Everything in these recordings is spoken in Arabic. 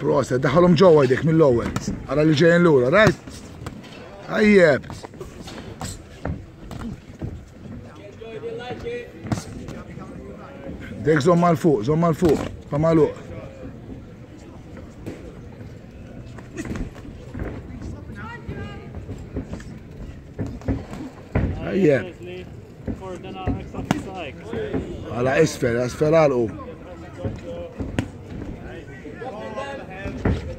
بروسه دخلهم جوا يدك من الأول. على اللي جايين الأولى رايت عيب ديك زوم مال فوق زوم مال فوق فمالو عيب على إسفل إسفل على الأول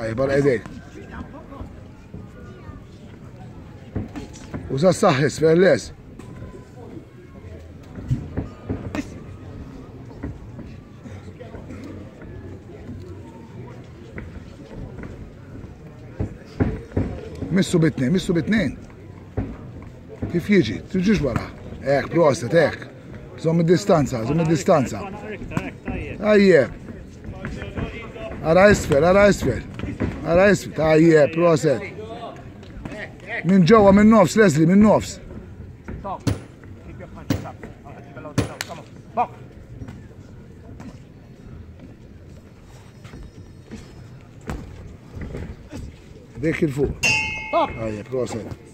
juża saħħa u isfel. Ajjeb, għala edek. Uża saħ, isfel, les. Missu bitnej, missu bitnejn. Kif jiġi? Tiġiġ wara. Ek, prostet, ek. Zom id-distanza, zom id-distanza. Ajje. Ara isfel, Għara jisb, tajje, proset. Minn ġowa, minn nofs, Leslie, minn nofs. Dik il-fuq. Tajje, proset.